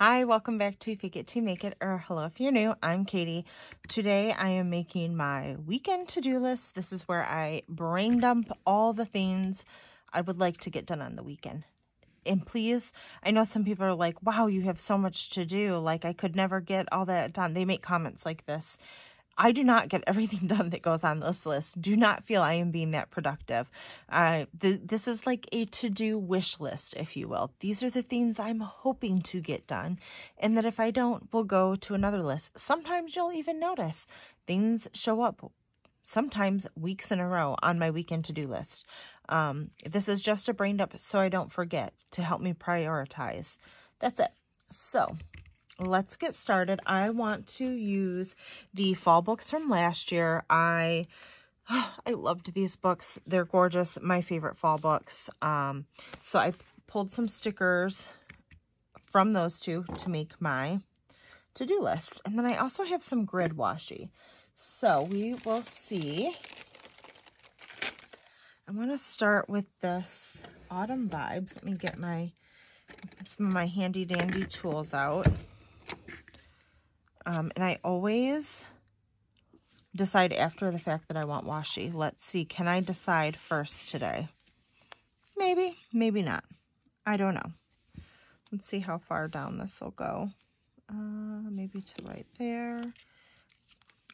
Hi, welcome back to Fake It to Make It, or hello if you're new, I'm Katie. Today I am making my weekend to-do list. This is where I brain dump all the things I would like to get done on the weekend. And please, I know some people are like, wow, you have so much to do. Like I could never get all that done. They make comments like this. I do not get everything done that goes on this list. Do not feel I am being that productive. Uh, th this is like a to-do wish list, if you will. These are the things I'm hoping to get done. And that if I don't, we'll go to another list. Sometimes you'll even notice things show up sometimes weeks in a row on my weekend to-do list. Um, this is just a brain dump so I don't forget to help me prioritize. That's it. So let's get started. I want to use the fall books from last year. I I loved these books. They're gorgeous. My favorite fall books. Um, so I pulled some stickers from those two to make my to-do list. And then I also have some grid washi. So we will see. I'm going to start with this Autumn Vibes. Let me get my some of my handy dandy tools out. Um, and I always decide after the fact that I want washi. Let's see, can I decide first today? Maybe, maybe not. I don't know. Let's see how far down this will go. Uh, maybe to right there.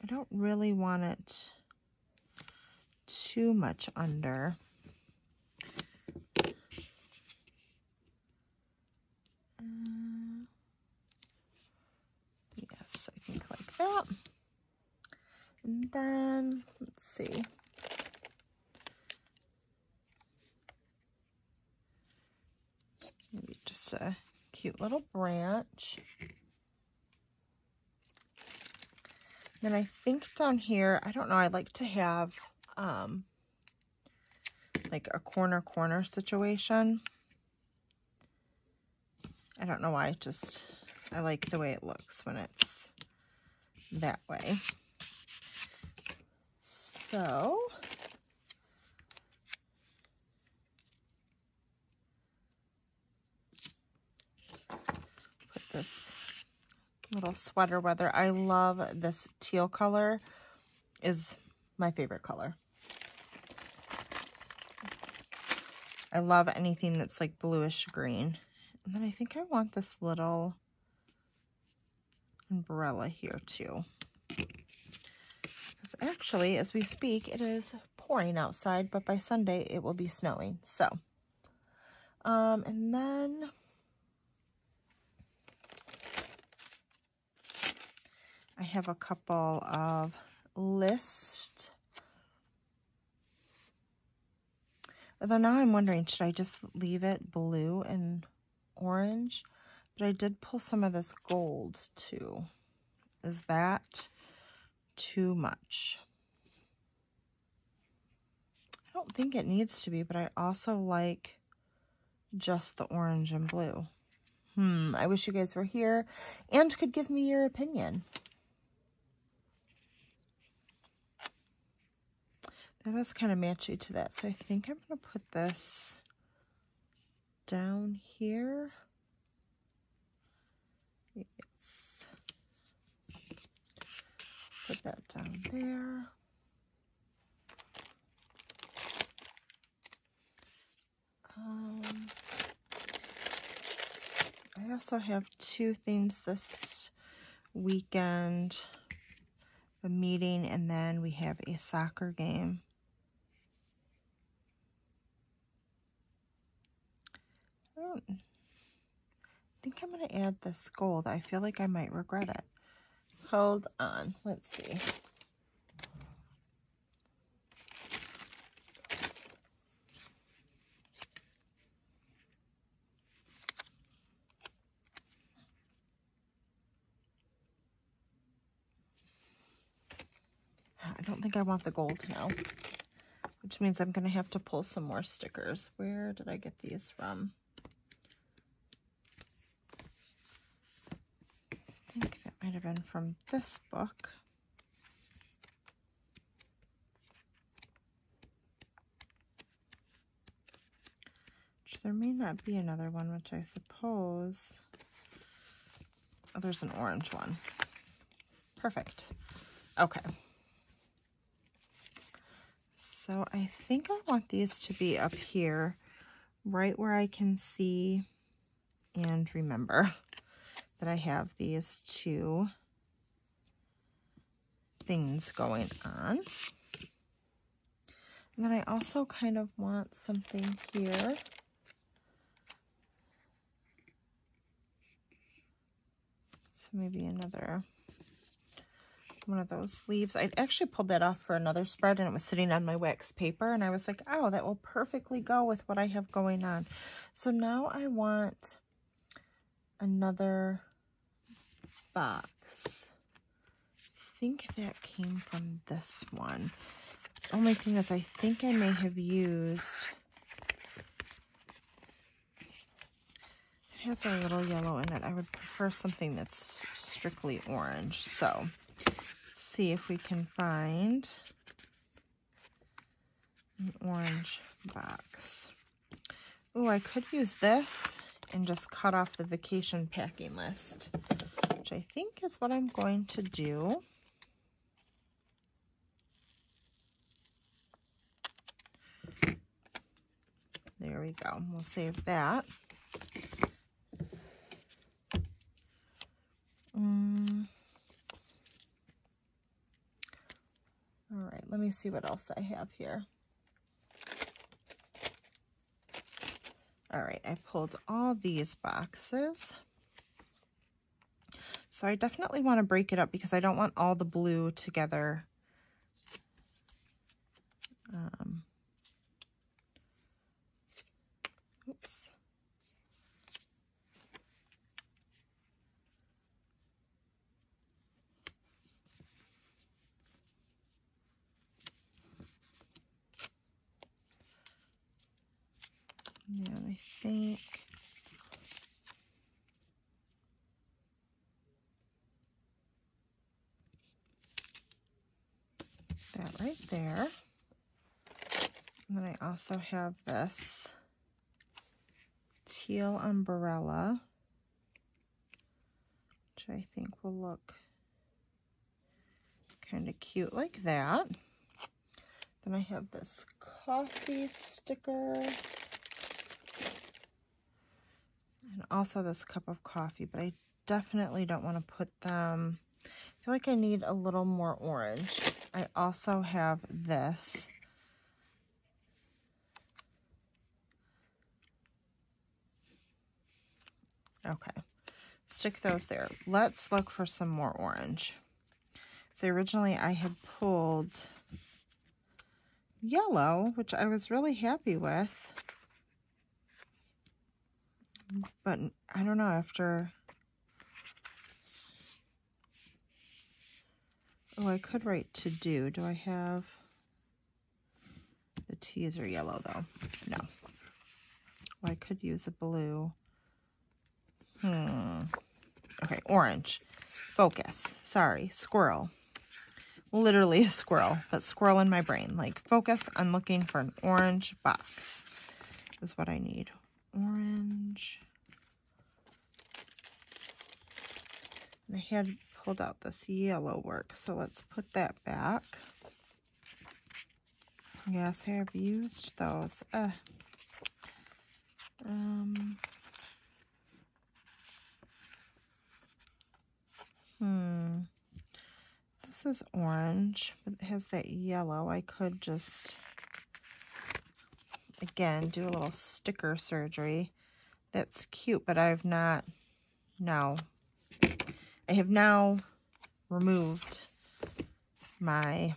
I don't really want it too much under. That. And then, let's see. Maybe just a cute little branch. Then I think down here, I don't know, I like to have um, like a corner corner situation. I don't know why, just I like the way it looks when it's that way. So, put this little sweater weather. I love this teal color is my favorite color. I love anything that's like bluish green. And then I think I want this little umbrella here too. Because actually, as we speak, it is pouring outside, but by Sunday it will be snowing. So, um, and then I have a couple of list. Although now I'm wondering, should I just leave it blue and orange? But I did pull some of this gold too. Is that too much? I don't think it needs to be, but I also like just the orange and blue. Hmm, I wish you guys were here and could give me your opinion. That is kind of matchy to that. So I think I'm going to put this down here. Yes. Put that down there. Um, I also have two things this weekend. A meeting and then we have a soccer game. I think I'm going to add this gold. I feel like I might regret it. Hold on. Let's see. I don't think I want the gold now, which means I'm going to have to pull some more stickers. Where did I get these from? Might have been from this book. Which there may not be another one, which I suppose Oh, there's an orange one. Perfect. Okay. So I think I want these to be up here, right where I can see and remember that I have these two things going on. And then I also kind of want something here. So maybe another one of those leaves. I actually pulled that off for another spread and it was sitting on my wax paper and I was like, oh, that will perfectly go with what I have going on. So now I want another box. I think that came from this one. The Only thing is I think I may have used, it has a little yellow in it. I would prefer something that's strictly orange. So let's see if we can find an orange box. Oh, I could use this and just cut off the vacation packing list, which I think is what I'm going to do. There we go. We'll save that. Mm. All right, let me see what else I have here. All right, I pulled all these boxes. So I definitely want to break it up because I don't want all the blue together. Um, Oops. Yeah, I think that right there. And then I also have this teal umbrella, which I think will look kind of cute like that. Then I have this coffee sticker. And also this cup of coffee, but I definitely don't want to put them... I feel like I need a little more orange. I also have this Okay, stick those there. Let's look for some more orange. So originally I had pulled yellow, which I was really happy with. But I don't know, after... Oh, I could write to do. Do I have... The T's are yellow, though. No. Oh, I could use a blue. Hmm. Okay, orange. Focus. Sorry, squirrel. Literally a squirrel, but squirrel in my brain. Like, focus, I'm looking for an orange box. Is what I need. Orange. I had pulled out this yellow work, so let's put that back. Yes, I have used those. Uh, um, Hmm. This is orange, but it has that yellow. I could just, again, do a little sticker surgery. That's cute, but I've not, no. I have now removed my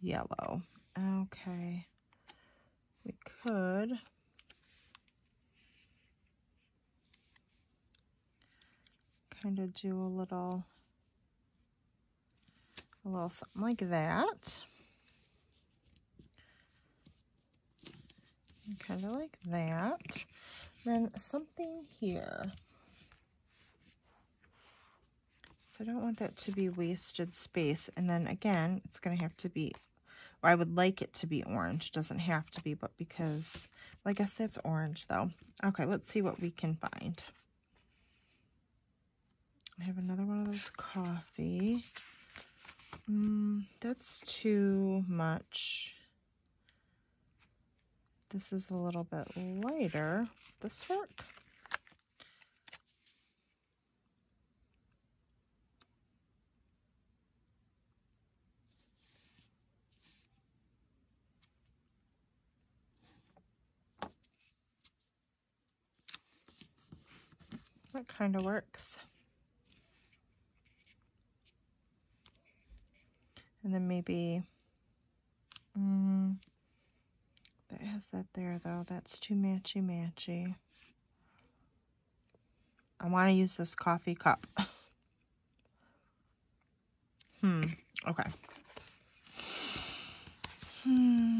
yellow. Okay. We could kind of do a little, a little something like that. Kind of like that. Then something here. So I don't want that to be wasted space. And then again, it's going to have to be, I would like it to be orange. It doesn't have to be, but because I guess that's orange though. Okay, let's see what we can find. I have another one of those coffee. Mm, that's too much. This is a little bit lighter. This work? That kind of works. And then maybe, mm, that has that there though. That's too matchy matchy. I want to use this coffee cup. hmm, okay. Hmm.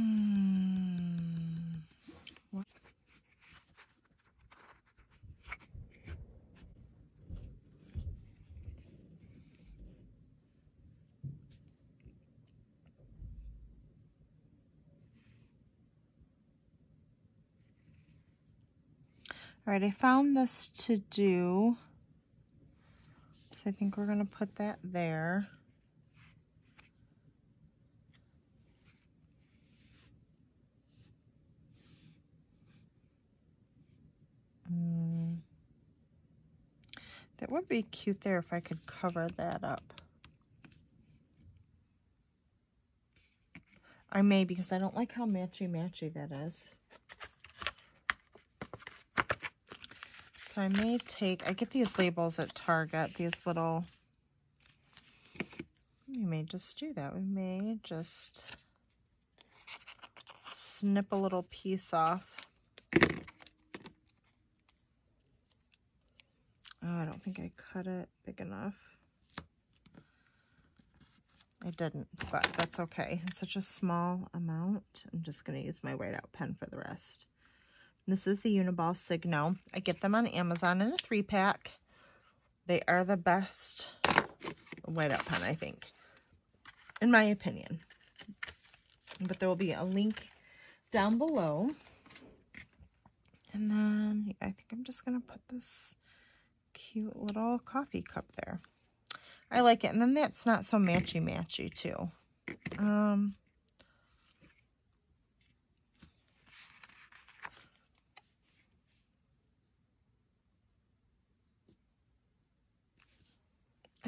Right, I found this to do. So I think we're going to put that there. Mm. That would be cute there if I could cover that up. I may because I don't like how matchy-matchy that is. So I may take, I get these labels at Target, these little, we may just do that. We may just snip a little piece off. Oh, I don't think I cut it big enough. I didn't, but that's okay. It's such a small amount. I'm just going to use my whiteout pen for the rest. This is the Uniball Signo. I get them on Amazon in a three-pack. They are the best whiteout pen, I think, in my opinion. But there will be a link down below. And then I think I'm just going to put this cute little coffee cup there. I like it. And then that's not so matchy-matchy, too. Um,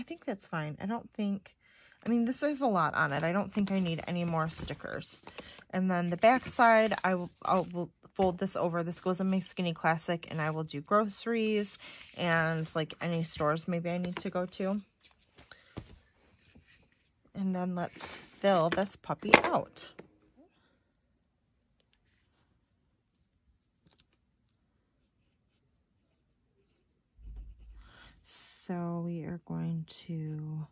I think that's fine. I don't think, I mean, this is a lot on it. I don't think I need any more stickers. And then the back side, I will, I will fold this over. This goes in my Skinny Classic, and I will do groceries and like any stores maybe I need to go to. And then let's fill this puppy out. So we are going to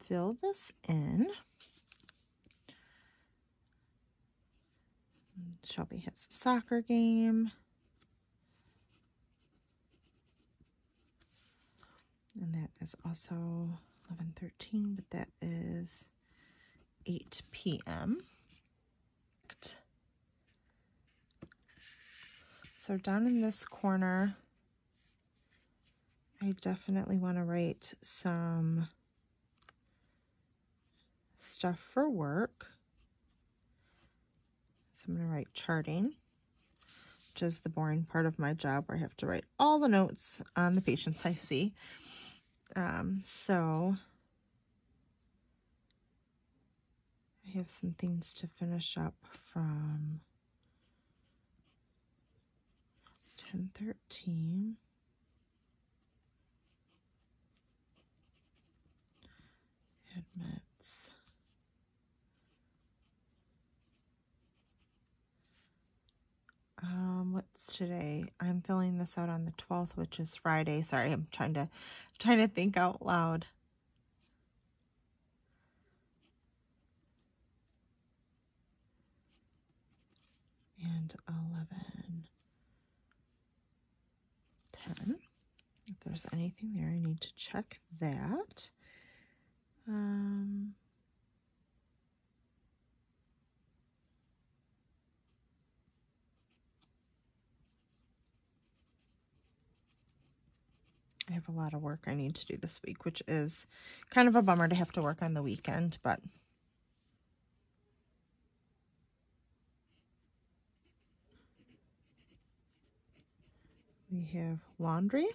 fill this in. Shelby has a soccer game. And that is also 11.13, but that is 8 p.m. So down in this corner, I definitely want to write some stuff for work. So I'm going to write charting, which is the boring part of my job where I have to write all the notes on the patients I see. Um, so I have some things to finish up from 1013. Um, what's today? I'm filling this out on the 12th, which is Friday. Sorry, I'm trying to trying to think out loud. And 11, 10. If there's anything there, I need to check that. Um, I have a lot of work I need to do this week, which is kind of a bummer to have to work on the weekend, but we have laundry.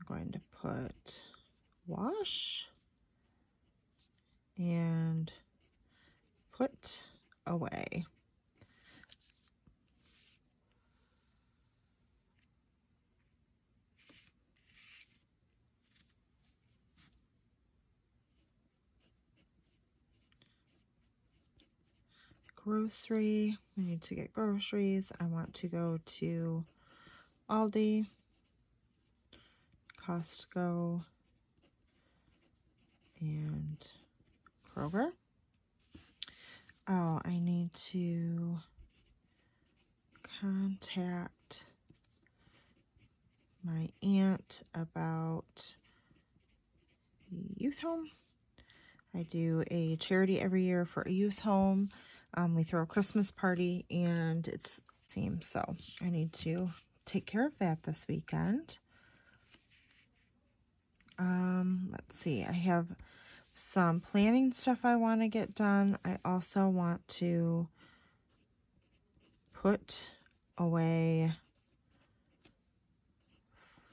I'm going to put wash and put away. grocery. I need to get groceries. I want to go to Aldi, Costco, and Kroger. Oh, I need to contact my aunt about the youth home. I do a charity every year for a youth home. Um, we throw a Christmas party and it's same, so I need to take care of that this weekend. Um, let's see, I have some planning stuff I want to get done. I also want to put away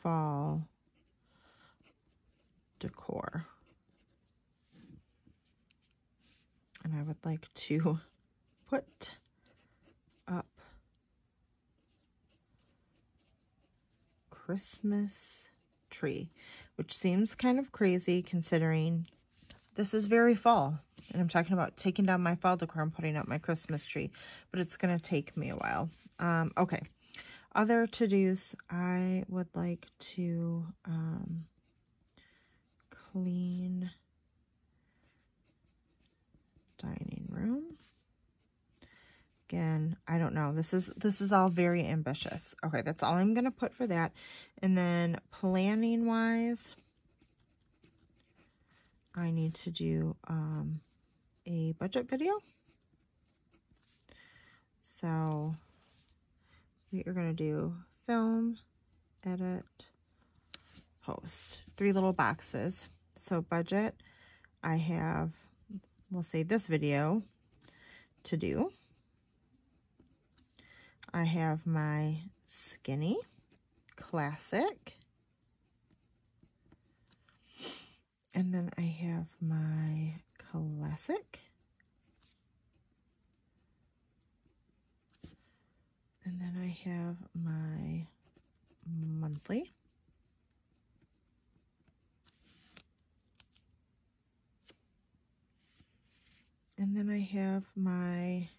fall decor. And I would like to put up Christmas tree, which seems kind of crazy considering this is very fall. And I'm talking about taking down my fall decor and putting up my Christmas tree, but it's going to take me a while. Um, okay. Other to-dos, I would like to um, clean dining room. Again, I don't know. This is this is all very ambitious. Okay, that's all I'm going to put for that. And then planning wise, I need to do um, a budget video. So we are going to do film, edit, post. Three little boxes. So budget, I have, we'll say this video to do. I have my Skinny Classic. And then I have my Classic. And then I have my monthly. And then I have my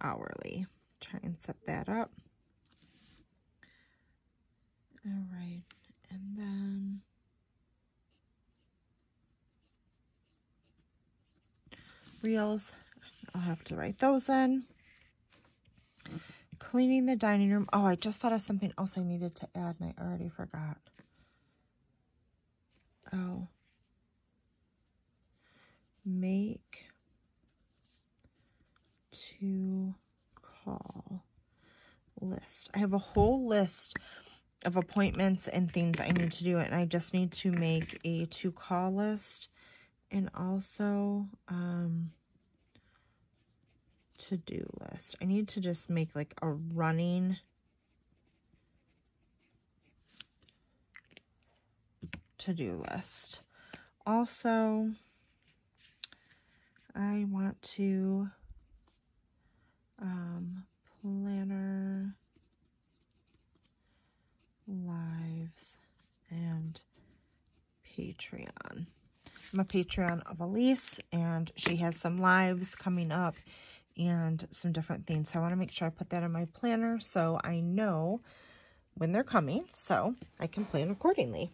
hourly. Try and set that up. All right, and then reels, I'll have to write those in. Cleaning the dining room. Oh, I just thought of something else I needed to add and I already forgot. Oh. Make to call list. I have a whole list of appointments and things I need to do, and I just need to make a to call list and also um, to do list. I need to just make like a running to do list. Also, I want to um, planner, lives, and Patreon. I'm Patreon of Elise, and she has some lives coming up and some different things. So I want to make sure I put that in my planner so I know when they're coming so I can plan accordingly.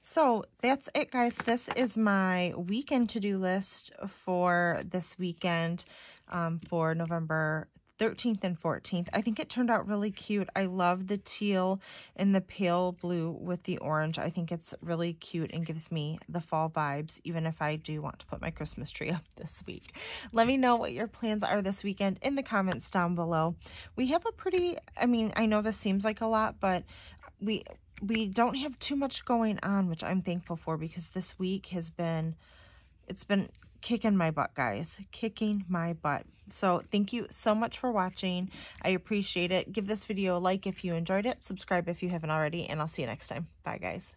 So that's it, guys. This is my weekend to-do list for this weekend um, for November 13th and 14th. I think it turned out really cute. I love the teal and the pale blue with the orange. I think it's really cute and gives me the fall vibes, even if I do want to put my Christmas tree up this week. Let me know what your plans are this weekend in the comments down below. We have a pretty, I mean, I know this seems like a lot, but we we don't have too much going on, which I'm thankful for because this week has been, it's been kicking my butt, guys. Kicking my butt. So thank you so much for watching. I appreciate it. Give this video a like if you enjoyed it. Subscribe if you haven't already. And I'll see you next time. Bye, guys.